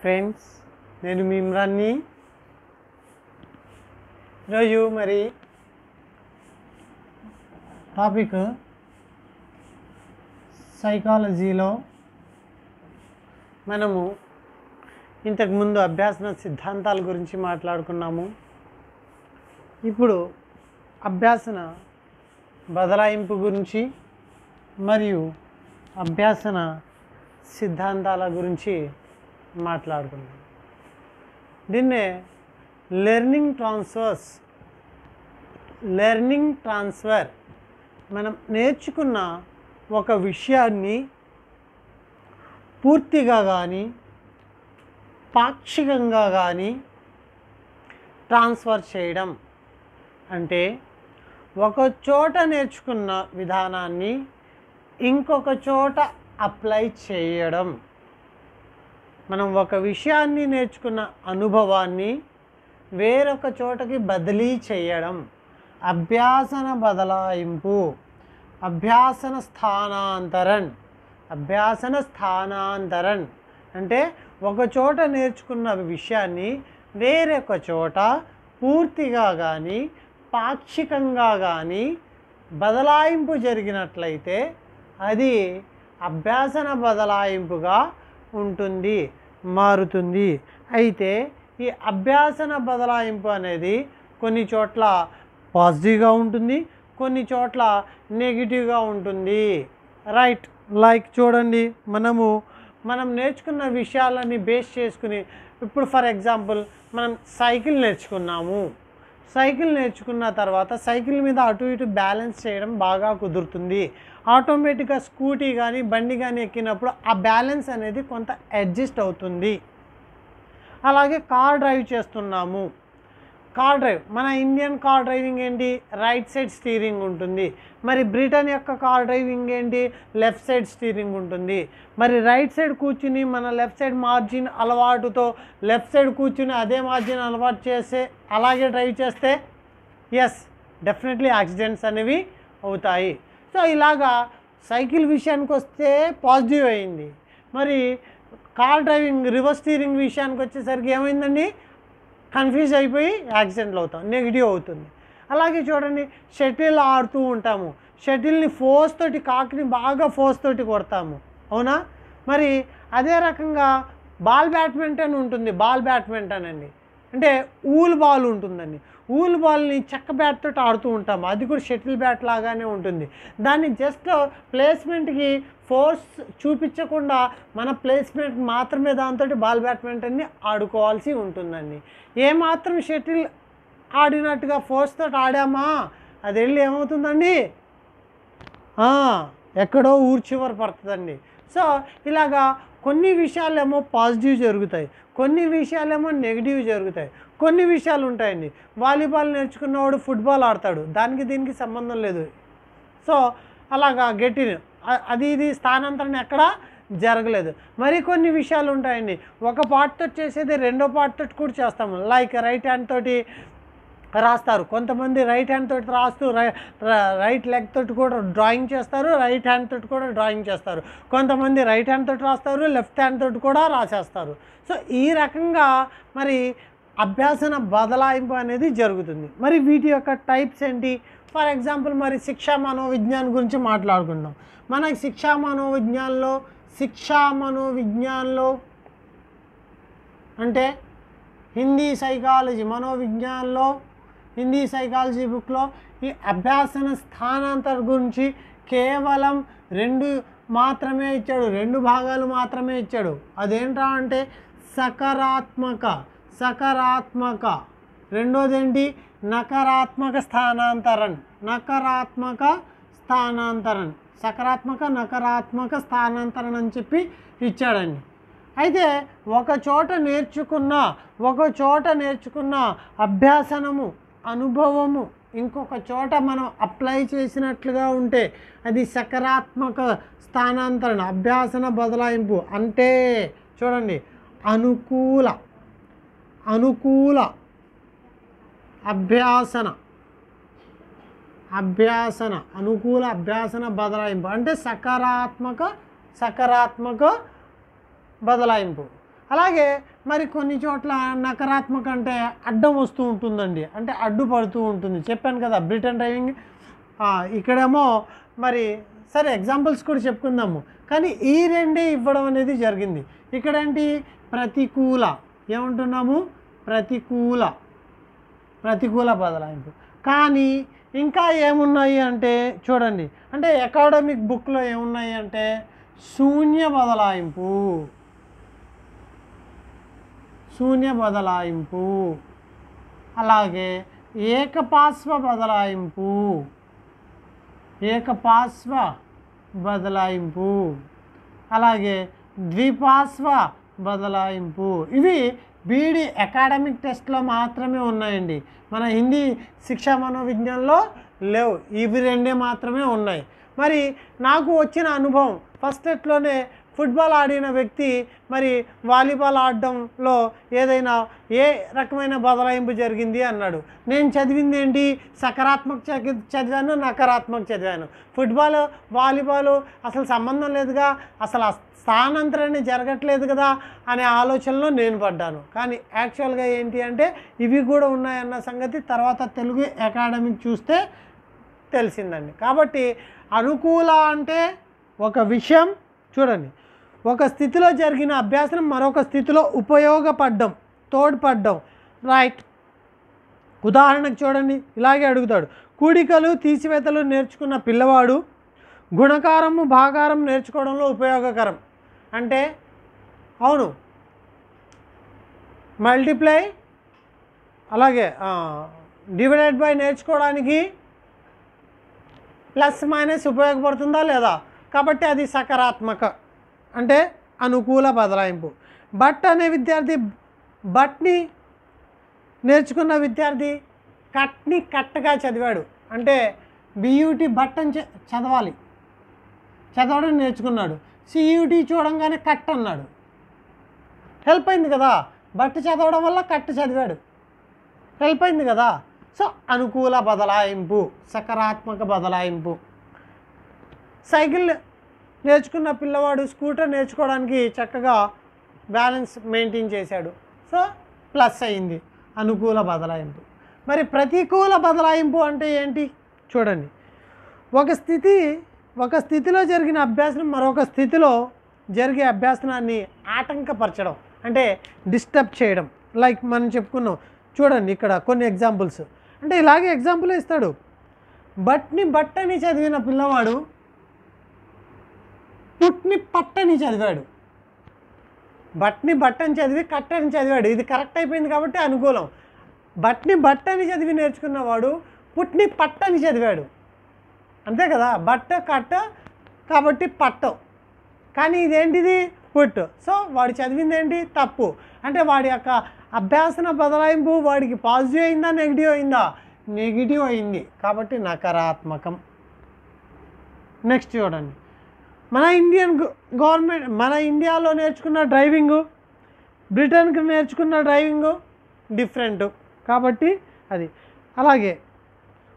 Friends నేను మీ ఇమ్రాన్ని. ఈరోజు మరి టాపిక్ సైకాలజీలో మనము ఇంతకుముందు అభ్యాసన సిద్ధాంతాల గురించి మాట్లాడుకున్నాము. ఇప్పుడు అభ్యాసన బదలాయింపు గురించి మరియు అభ్యాసన సిద్ధాంతాల గురించి మాట్లాడుకున్నాం దీన్నే లెర్నింగ్ ట్రాన్స్ఫర్స్ లెర్నింగ్ ట్రాన్స్ఫర్ మనం నేర్చుకున్న ఒక విషయాన్ని పూర్తిగా కానీ పాక్షికంగా కానీ ట్రాన్స్ఫర్ చేయడం అంటే ఒక చోట నేర్చుకున్న విధానాన్ని ఇంకొక చోట అప్లై చేయడం. మనం ఒక విషయాన్ని నేర్చుకున్న అనుభవాన్ని వేరొక చోటకి బదిలీ చేయడం అభ్యాసన బదలాయింపు అభ్యాసన స్థానాంతరన్ అభ్యాసన స్థానాంతరన్ అంటే ఒక చోట నేర్చుకున్న విషయాన్ని వేరొక చోట పూర్తిగా కానీ పాక్షికంగా కానీ బదలాయింపు జరిగినట్లయితే అది అభ్యాసన బదలాయింపుగా ఉంటుంది. మారుతుంది. అయితే ఈ అభ్యాసన బదలాయింపు అనేది కొన్ని చోట్ల పాజిటివ్గా ఉంటుంది కొన్ని చోట్ల నెగిటివ్గా ఉంటుంది. రైట్ లైక్ చూడండి. మనము మనం నేర్చుకున్న విషయాలని బేస్ చేసుకుని ఇప్పుడు ఫర్ ఎగ్జాంపుల్ మనం సైకిల్ నేర్చుకున్నాము. సైకిల్ నేర్చుకున్న తర్వాత సైకిల్ మీద అటు ఇటు బ్యాలెన్స్ చేయడం బాగా కుదురుతుంది. ఆటోమేటిక్గా స్కూటీ కానీ బండి కానీ ఎక్కినప్పుడు ఆ బ్యాలెన్స్ అనేది కొంత అడ్జస్ట్ అవుతుంది. అలాగే కార్ డ్రైవ్ చేస్తున్నాము. కార్ డ్రైవ్ మన ఇండియన్ కార్ డ్రైవింగ్ ఏంటి? రైట్ సైడ్ స్టీరింగ్ ఉంటుంది. మరి బ్రిటన్ యొక్క కార్ డ్రైవింగ్ ఏంటి? లెఫ్ట్ సైడ్ స్టీరింగ్ ఉంటుంది. మరి రైట్ సైడ్ కూర్చుని మన లెఫ్ట్ సైడ్ మార్జిన్ అలవాటుతో లెఫ్ట్ సైడ్ కూర్చుని అదే మార్జిన్ అలవాటు చేస్తే అలాగే డ్రైవ్ చేస్తే ఎస్ డెఫినెట్లీ యాక్సిడెంట్స్ అనేవి అవుతాయి. సో ఇలాగా సైకిల్ విషయానికి వస్తే పాజిటివ్ అయింది. మరి కార్ డ్రైవింగ్ రివర్స్ స్టీరింగ్ విషయానికి వచ్చేసరికి ఏమైందండి? కన్ఫ్యూజ్ అయిపోయి యాక్సిడెంట్లు అవుతాం నెగిటివ్ అవుతుంది. అలాగే చూడండి షటిల్ ఆడుతూ ఉంటాము. షటిల్ని ఫోర్స్ తోటి కాకిని బాగా ఫోర్స్ తోటి కొడతాము. అవునా? మరి అదే రకంగా బాల్ బ్యాడ్మింటన్ ఉంటుంది బాల్ బ్యాడ్మింటన్ అండి. అంటే ఊల్ బాల్ ఉంటుందండి. ఊల్ బాల్ని చెక్క బ్యాట్తో ఆడుతూ ఉంటాము. అది కూడా షటిల్ బ్యాట్ లాగానే ఉంటుంది. దాన్ని జస్ట్ ప్లేస్మెంట్కి ఫోర్స్ చూపించకుండా మన ప్లేస్మెంట్ మాత్రమే దాంతో బాల్ బ్యాడ్మింటన్ని ఆడుకోవాల్సి ఉంటుందండి. ఏమాత్రం షటిల్ ఆడినట్టుగా ఫోర్స్తో ఆడామా? అది వెళ్ళి ఏమవుతుందండి ఎక్కడో ఊరు చివర పడుతుందండి. సో ఇలాగా కొన్ని విషయాలేమో పాజిటివ్ జరుగుతాయి కొన్ని విషయాలేమో నెగిటివ్ జరుగుతాయి. కొన్ని విషయాలు ఉంటాయండి. వాలీబాల్ నేర్చుకున్నవాడు ఫుట్బాల్ ఆడతాడు. దానికి దీనికి సంబంధం లేదు. సో అలాగా గట్టిని అది ఇది స్థానాంతరం ఎక్కడ జరగలేదు. మరి కొన్ని విషయాలు ఉంటాయండి. ఒక పార్ట్ తోటి చేసేది రెండో పార్ట్ తోటి కూడా చేస్తాము. లైక్ రైట్ హ్యాండ్ తోటి రాస్తారు. కొంతమంది రైట్ హ్యాండ్ తోటి రాస్తూ రై రైట్ లెగ్ తోటి కూడా డ్రాయింగ్ చేస్తారు రైట్ హ్యాండ్ తోటి కూడా డ్రాయింగ్ చేస్తారు. కొంతమంది రైట్ హ్యాండ్ తోటి రాస్తారు లెఫ్ట్ హ్యాండ్ తోటి కూడా రాసేస్తారు. సో ఈ రకంగా మరి అభ్యాసన బదలాయింపు అనేది జరుగుతుంది. మరి వీటి యొక్క టైప్స్ ఏంటి? ఫర్ ఎగ్జాంపుల్ మరి శిక్షా మనోవిజ్ఞానం గురించి మాట్లాడుకుందాం. మనకి శిక్షా మనోవిజ్ఞానంలో శిక్షా మనోవిజ్ఞానంలో అంటే హిందీ సైకాలజీ మనోవిజ్ఞానంలో హిందీ సైకాలజీ బుక్లో ఈ అభ్యాసన స్థానాంతర గురించి కేవలం రెండు మాత్రమే ఇచ్చాడు రెండు భాగాలు మాత్రమే ఇచ్చాడు. అదేంటా అంటే సకారాత్మక సకారాత్మక. రెండోదేంటి? నకారాత్మక స్థానాంతరన్ నకారాత్మక స్థానాంతరన్ సకారాత్మక నకారాత్మక స్థానాంతరణ అని చెప్పి ఇచ్చాడండి. అయితే ఒక చోట నేర్చుకున్న ఒక చోట నేర్చుకున్న అభ్యాసనము అనుభవము. ఇంకొక చోట మనం అప్లై చేసినట్లుగా ఉంటే అది సకారాత్మక స్థానాంతరణ అభ్యాసన బదలాయింపు. అంటే చూడండి అనుకూల అనుకూల అభ్యాసన అభ్యాసన అనుకూల అభ్యాసన బదలాయింపు. అంటే సకారాత్మక సకారాత్మక బదలాయింపు. అలాగే మరి కొన్ని చోట్ల నకారాత్మక అంటే అడ్డం వస్తూ ఉంటుందండి. అంటే అడ్డుపడుతూ ఉంటుంది. చెప్పాను కదా బ్రిటన్ డ్రైవింగ్ ఇక్కడేమో మరి సరే ఎగ్జాంపుల్స్ కూడా చెప్పుకుందాము. కానీ ఈ రెండే ఇవ్వడం అనేది జరిగింది. ఇక్కడేంటి? ప్రతికూల. ఏమంటున్నాము? ప్రతికూల. ప్రతికూల బదలాయింపు. కానీ ఇంకా ఏమున్నాయి అంటే చూడండి. అంటే అకాడమిక్ బుక్లో ఏమున్నాయి అంటే శూన్య బదలాయింపు. శూన్య బదలాయింపు అలాగే ఏకపార్శ్వ బదలాయింపు. ఏకపార్శ్వ బదలాయింపు. అలాగే ద్విపార్శ్వ బదలాయింపు. ఇవి బీడీ అకాడమిక్ టెస్ట్లో మాత్రమే ఉన్నాయండి. మన హిందీ శిక్షా మనోవిజ్ఞానంలో లేవు. ఇవి రెండే మాత్రమే ఉన్నాయి. మరి నాకు వచ్చిన అనుభవం ఫస్ట్ ఎట్లోనే ఫుట్బాల్ ఆడిన వ్యక్తి మరి వాలీబాల్ ఆడడంలో ఏదైనా ఏ రకమైన బదలాయింపు జరిగింది అన్నాడు. నేను చదివింది ఏంటి? సకారాత్మక చ- చదివాను నకారాత్మక చదివాను. ఫుట్బాల్ వాలీబాల్ అసలు సంబంధం లేదుగా అసలు ఆ స్థానాంతరాన్ని జరగట్లేదు కదా అనే ఆలోచనలో నేను పడ్డాను. కానీ యాక్చువల్గా ఏంటి అంటే ఇవి కూడా ఉన్నాయన్న సంగతి తర్వాత తెలుగు అకాడమిక్ చూస్తే తెలిసిందండి. కాబట్టి అనుకూల అంటే ఒక విషయం చూడండి. ఒక స్థితిలో జరిగిన అభ్యాసం మరొక స్థితిలో ఉపయోగపడ్డం తోడ్పడ్డం. రైట్. ఉదాహరణకు చూడండి ఇలాగే అడుగుతాడు. కూడికలు తీసివేతలు నేర్చుకున్న పిల్లవాడు గుణకారము భాగారం నేర్చుకోవడంలో ఉపయోగకరం. అంటే అవును. మల్టిప్లై అలాగే డివైడెడ్ బై నేర్చుకోవడానికి ప్లస్ మైనస్ ఉపయోగపడుతుందా లేదా? కాబట్టి అది సకారాత్మక. అంటే అనుకూల బదలాయింపు. బట్ అనే విద్యార్థి బట్ని నేర్చుకున్న విద్యార్థి కట్ని కట్టగా చదివాడు. అంటే బియూటీ బట్ అని చ- చదవాలి. చదవడం నేర్చుకున్నాడు. సియూటీ చూడంగానే కట్ అన్నాడు. హెల్ప్ అయింది కదా. బట్ చదవడం వల్ల కట్ చదివాడు. హెల్ప్ అయింది కదా. సో అనుకూల బదలాయింపు సకారాత్మక బదలాయింపు. సైకిల్ నేర్చుకున్న పిల్లవాడు స్కూటర్ నేర్చుకోవడానికి చక్కగా బ్యాలెన్స్ మెయింటైన్ చేశాడు. సో ప్లస్ అయింది. అనుకూల బదలాయింపు. మరి ప్రతికూల బదలాయింపు అంటే ఏంటి? చూడండి. ఒక స్థితి ఒక స్థితిలో జరిగిన అభ్యాసం మరొక స్థితిలో జరిగే అభ్యాసనాన్ని ఆటంకపరచడం అంటే డిస్టర్బ్ చేయడం. లైక్ మనం చెప్పుకున్నాం. చూడండి ఇక్కడ కొన్ని ఎగ్జాంపుల్స్. అంటే ఇలాగే ఎగ్జాంపుల్ ఇస్తాడు. బట్ని బట్టని చదివిన పిల్లవాడు పుట్ని పట్టని చదివాడు. బట్ని బట్టని చదివి కట్టని చదివాడు. ఇది కరెక్ట్ అయిపోయింది కాబట్టి అనుకూలం. బట్ని బట్టని చదివి నేర్చుకున్నవాడు పుట్ని పట్టని చదివాడు. అంతే కదా? బట్ట కట్ట కాబట్టి పట్టం. కానీ ఇదేంటిది? పుట్టు. సో వాడు చదివింది ఏంటి తప్పు. అంటే వాడి యొక్క అభ్యాసన బదలాయింపు వాడికి పాజిటివ్ అయిందా నెగిటివ్ అయిందా? నెగిటివ్ అయింది. కాబట్టి నకారాత్మకం. నెక్స్ట్ చూడండి. మన ఇండియన్ గవర్నమెంట్ మన ఇండియాలో నేర్చుకున్న డ్రైవింగు బ్రిటన్కి నేర్చుకున్న డ్రైవింగు డిఫరెంట్ కాబట్టి అది. అలాగే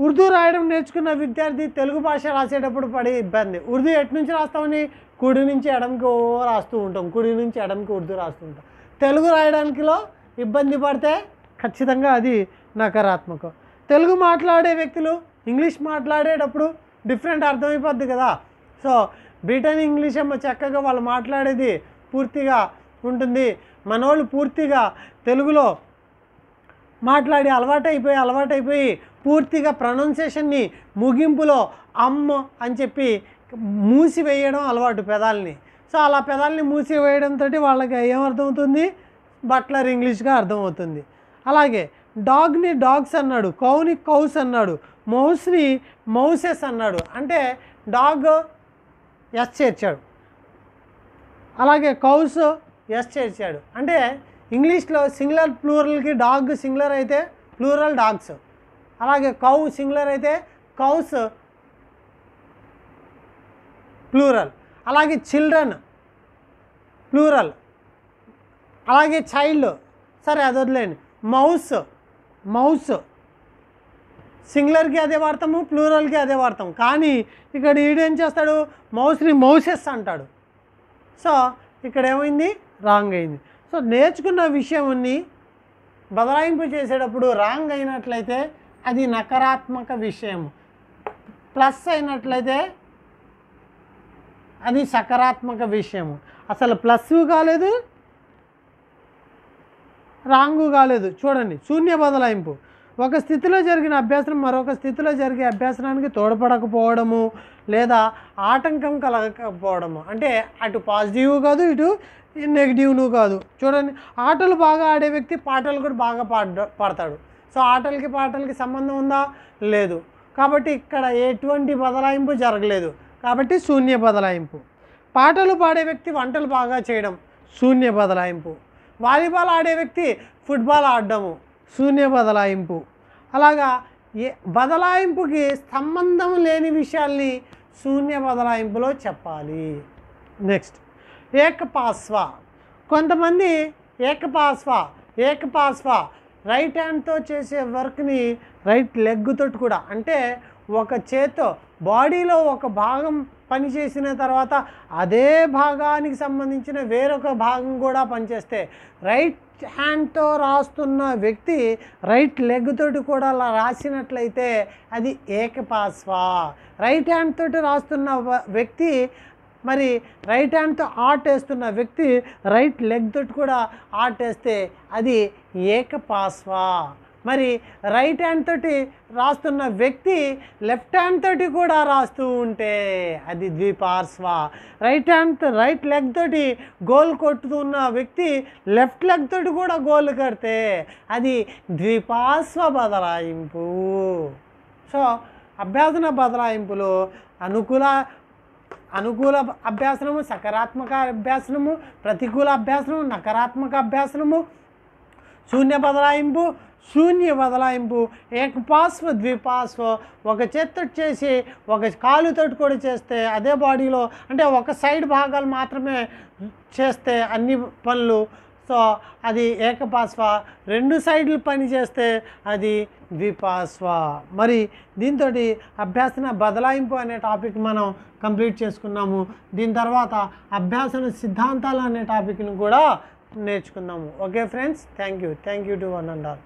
ఉర్దూ రాయడం నేర్చుకున్న విద్యార్థి తెలుగు భాష రాసేటప్పుడు పడే ఇబ్బంది. ఉర్దూ ఎటు నుంచి రాస్తామని? కుడి నుంచి ఎడంకి ఓ రాస్తూ ఉంటాం. కుడి నుంచి ఎడంకి ఉర్దూ రాస్తూ ఉంటాం. తెలుగు రాయడానికిలో ఇబ్బంది పడితే ఖచ్చితంగా అది నకారాత్మకం. తెలుగు మాట్లాడే వ్యక్తులు ఇంగ్లీష్ మాట్లాడేటప్పుడు డిఫరెంట్ అర్థమైపోద్ది కదా. సో బ్రిటన్ ఇంగ్లీష్ ఏమో చక్కగా వాళ్ళు మాట్లాడేది పూర్తిగా ఉంటుంది. మనోళ్ళు పూర్తిగా తెలుగులో మాట్లాడి అలవాటైపోయి అలవాటైపోయి పూర్తిగా ప్రొనౌన్సియేషన్ని ముగింపులో అమ్మ అని చెప్పి మూసివేయడం అలవాటు పెదాలని. సో అలా పెదాలని మూసివేయడంతో వాళ్ళకి ఏమర్థమవుతుంది? బట్లర్ ఇంగ్లీష్గా అర్థమవుతుంది. అలాగే డాగ్ని డాగ్స్ అన్నాడు కౌని కౌస్ అన్నాడు మౌస్ని మౌసెస్ అన్నాడు. అంటే డాగ్ ఎస్ చేర్చాడు. అలాగే కౌస్ ఎస్ చేర్చాడు. అంటే ఇంగ్లీష్లో సింగులర్ ప్లూరల్కి డాగ్ సింగులర్ అయితే ప్లూరల్ డాగ్స్. అలాగే కౌ సింగులర్ అయితే కౌస్ ప్లూరల్. అలాగే చిల్డ్రన్ ప్లూరల్. అలాగే చైల్డ్. సరే అది వదిలేండి మౌస్ మౌస్. సింగులర్కి అదే వాడతాము ప్లూరల్కి అదే వాడతాం కానీ ఇక్కడ ఈడేం చేస్తాడు? మౌస్ని మౌసెస్ అంటాడు. సో ఇక్కడ ఏమైంది? రాంగ్ అయింది. సో సో నేర్చుకున్న విషయాన్ని బదలాయింపు చేసేటప్పుడు రాంగ్ అయినట్లయితే అది నకారాత్మక విషయం. ప్లస్ అయినట్లయితే అది సకారాత్మక విషయము అసలు ప్లస్ కాలేదు రాంగు కాలేదు. చూడండి శూన్య బదలాయింపు. ఒక స్థితిలో జరిగిన అభ్యాసం మరొక స్థితిలో జరిగే అభ్యాసనానికి తోడ్పడకపోవడము లేదా ఆటంకం కలగకపోవడము. అంటే అటు పాజిటివ్ కాదు ఇటు నెగిటివ్ను కాదు. చూడండి ఆటలు బాగా ఆడే వ్యక్తి పాటలు కూడా బాగా పాడ పాడతాడు. సో ఆటలకి పాటలకి సంబంధం ఉందా? లేదు. కాబట్టి ఇక్కడ ఎటువంటి బదలాయింపు జరగలేదు. కాబట్టి శూన్య బదలాయింపు. పాటలు పాడే వ్యక్తి వంటలు బాగా చేయడం శూన్య బదలాయింపు. వాలీబాల్ ఆడే వ్యక్తి ఫుట్బాల్ ఆడడము. శూన్య బదలాయింపు. అలాగా ఏ బదలాయింపుకి సంబంధం లేని విషయాల్ని శూన్య బదలాయింపులో చెప్పాలి. నెక్స్ట్ ఏకపాస్వ కొంతమంది ఏకపాస్వ ఏకపాస్వ రైట్ హ్యాండ్తో చేసే వర్క్ని రైట్ లెగ్ తోటి కూడా అంటే ఒక చేత్తో బాడీలో ఒక భాగం పని చేసిన తర్వాత అదే భాగానికి సంబంధించిన వేరొక భాగం కూడా పనిచేస్తే రైట్ హ్యాండ్తో రాస్తున్న వ్యక్తి రైట్ లెగ్ తోటి కూడా అలా రాసినట్లయితే అది ఏకపాస్వ రైట్ హ్యాండ్ తోటి రాస్తున్న వ్యక్తి మరి రైట్ హ్యాండ్తో ఆర్ట్ వేస్తున్న వ్యక్తి రైట్ లెగ్ తోటి కూడా ఆర్ట్ వేస్తే అది ఏకపాస్వ మరి రైట్ హ్యాండ్ తోటి రాస్తున్న వ్యక్తి లెఫ్ట్ హ్యాండ్ తోటి కూడా రాస్తూ ఉంటే అది ద్విపార్శ్వ. రైట్ హ్యాండ్ రైట్ లెగ్ తోటి గోల్ కొట్టుతున్న వ్యక్తి లెఫ్ట్ లెగ్ తోటి కూడా గోల్ కడితే అది ద్విపార్శ్వ బదలాయింపు. సో అభ్యాసన బదలాయింపులు అనుకూల అనుకూల అభ్యాసనము సకారాత్మక అభ్యాసనము ప్రతికూల అభ్యాసనము నకారాత్మక అభ్యాసనము శూన్య బదలాయింపు శూన్య బదలాయింపు ఏకపాశ్వ ద్విపాశ్వ ఒక చేత్తో చేసి ఒక కాలుతోటి కూడా చేస్తే అదే బాడీలో అంటే ఒక సైడ్ భాగాలు మాత్రమే చేస్తే అన్ని పనులు. సో అది ఏకపాశ్వ రెండు సైడ్లు పని చేస్తే అది ద్విపాశ్వ. మరి దీంతో అభ్యాసన బదలాయింపు అనే టాపిక్ మనం కంప్లీట్ చేసుకున్నాము. దీని తర్వాత అభ్యాసన సిద్ధాంతాలు అనే టాపిక్ని కూడా నేర్చుకుందాము. Okay friends thank you. Thank you to one and all.